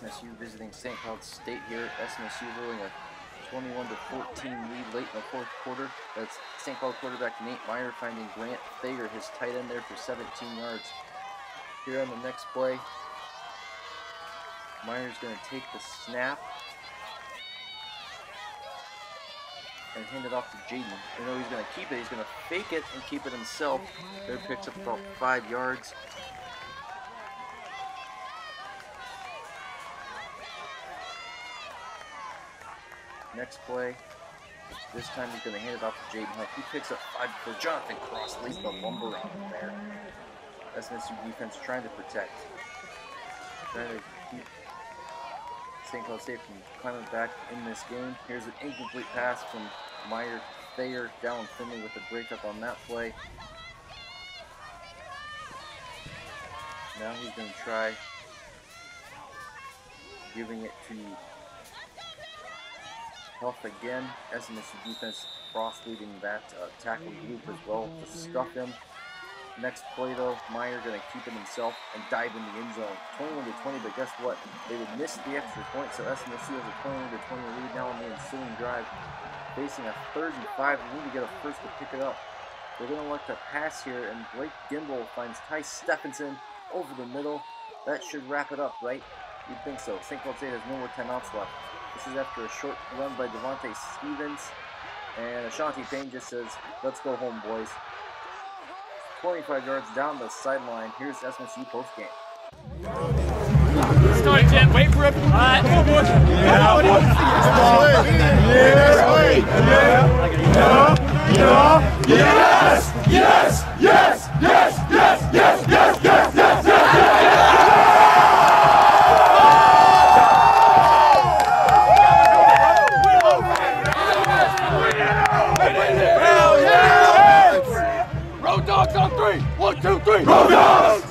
SMSU visiting St. Cloud State here. SMSU holding a 21 to 14 lead late in the fourth quarter. That's St. Cloud quarterback Nate Meyer finding Grant Thayer, his tight end, there for 17 yards. Here on the next play, Meyer's going to take the snap and hand it off to Jaden. You know he's going to keep it. He's going to fake it and keep it himself. There picks up about five yards. Next play. This time he's going to hand it off to Jaden Hunt. He picks up five for Jonathan Cross. Lays the lumber him there. SMSU defense trying to protect. Trying to keep St. Cloud State from climbing back in this game. Here's an incomplete pass from Meyer Thayer. Down Finley with the breakup on that play. Now he's going to try giving it to Huff again. SMSU defense cross leading that uh, tackle group as well to stuff him. Next play though, Meyer gonna keep it himself and dive in the end zone. 21 to 20, but guess what? They would miss the extra point, so SMSU has a 21 to 20 lead now on the ensuing drive. Facing a third and five, we need to get a first to pick it up. They're gonna let the pass here, and Blake Gimbel finds Ty Stephenson over the middle. That should wrap it up, right? You'd think so. St. Cloud State has no more timeouts left. This is after a short run by Devontae Stevens. And Ashanti Payne just says, let's go home, boys. 25 yards down the sideline. Here's SMSU post game. Start, Jim. Wait for it. All right. Come on, boys. Yeah, boys. Yeah. Yeah. Yes. Yes. Yes. 对。Roadhouse。